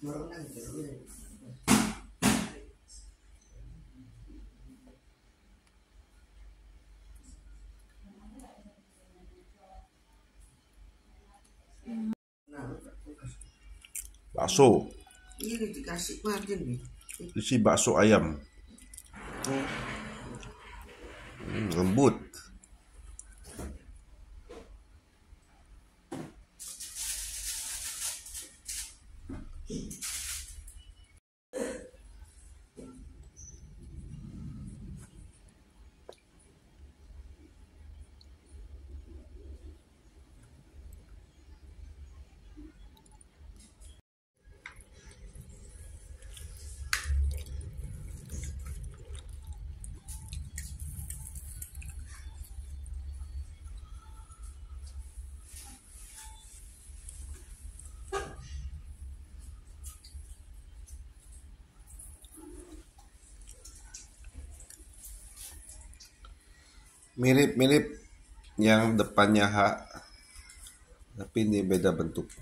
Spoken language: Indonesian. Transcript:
Bakso. ini dikasih Martin nih. Isi bakso ayam. Hmm, lembut. mirip-mirip yang depannya H tapi ini beda bentuk.